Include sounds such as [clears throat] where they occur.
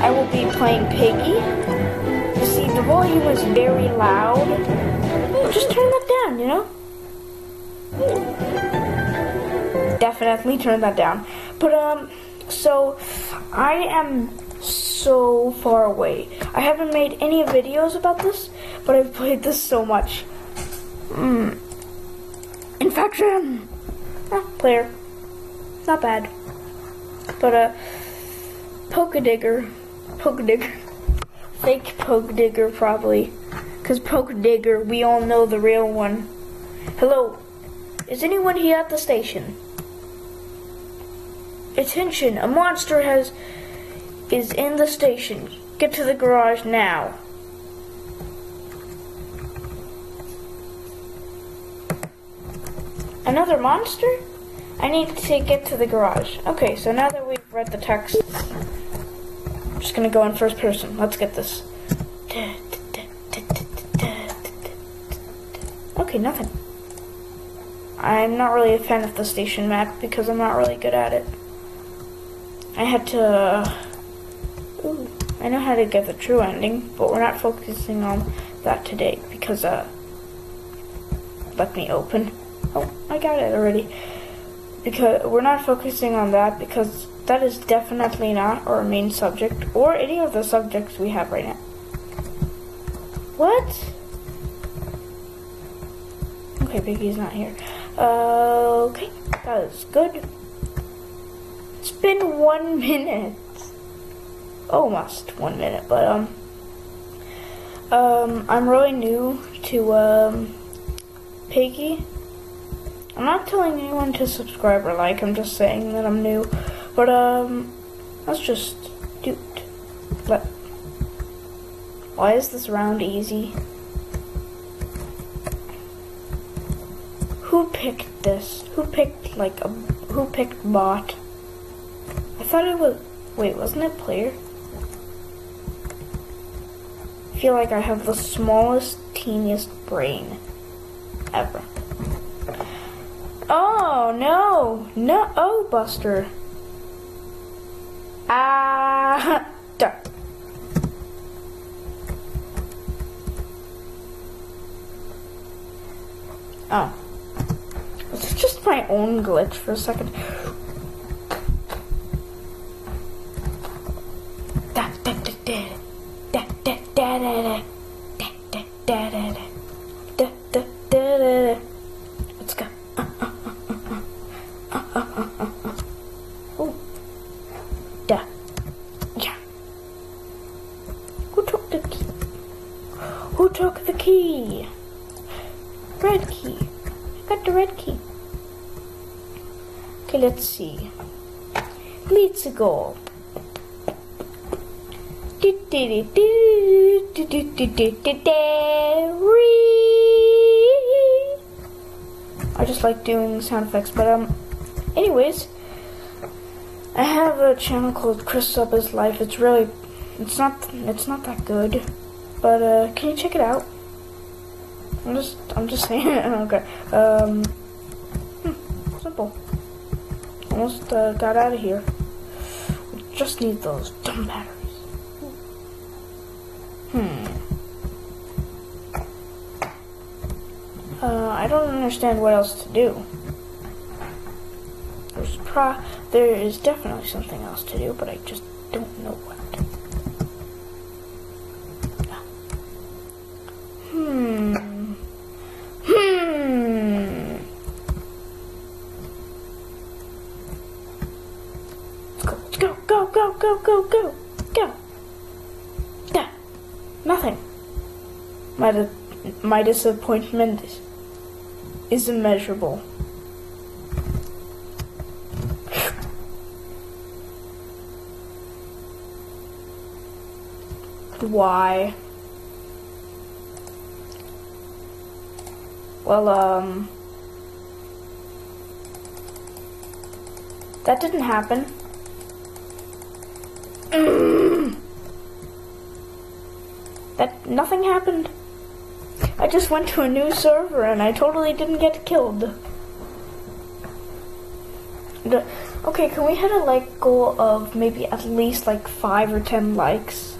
I will be playing Piggy. See, the volume is very loud. Just turn that down, you know? Definitely turn that down. But, um, so, I am so far away. I haven't made any videos about this, but I've played this so much. Mm. Infection! Ah, player. Not bad. But, uh, Poke Digger. Poke Digger. Fake Poke Digger, probably. Because Poke Digger, we all know the real one. Hello. Is anyone here at the station? Attention, a monster has is in the station. Get to the garage now. Another monster? I need to get to the garage. Okay, so now that we've read the text, I'm just gonna go in first person. Let's get this. Okay, nothing. I'm not really a fan of the station map because I'm not really good at it. I had to... Ooh, I know how to get the true ending, but we're not focusing on that today because, uh... Let me open. Oh, I got it already. Because we're not focusing on that because that is definitely not our main subject or any of the subjects we have right now. What? Okay, Piggy's not here. Uh, okay, that is good. It's been one [laughs] minute. Almost one minute, but, um, um, I'm really new to, um, Piggy. I'm not telling anyone to subscribe or like, I'm just saying that I'm new. But, um, let's just do it. Let, why is this round easy? Who picked this? Who picked, like, a, who picked bot? I thought it was, wait, wasn't it player? I feel like I have the smallest, teeniest brain ever. Oh, no. No. Oh, Buster. Ah. Duh. Oh. Was it just my own glitch for a second? Da da da da da da da da da da da da da da da da da Let's go. Oh. Da. Yeah. Who took the key? Who took the key? Red key. I got the red key. Okay, let's see. Let's go. I just like doing sound effects, but um, anyways, I have a channel called Chris Subba's Life. It's really, it's not, it's not that good, but uh, can you check it out? I'm just, I'm just saying. it. [laughs] okay. Um, hmm, simple. Almost uh, got out of here. We just need those dumb batteries. Hmm. Uh, I don't understand what else to do. There's pro there is definitely something else to do, but I just don't know what. Hmm. Hmm. Let's go, let's go, go, go, go, go. Nothing. My, my disappointment is, is immeasurable. Why? Well, um... That didn't happen. [clears throat] that nothing happened. I just went to a new server and I totally didn't get killed. Okay, can we hit a like goal of maybe at least like five or ten likes?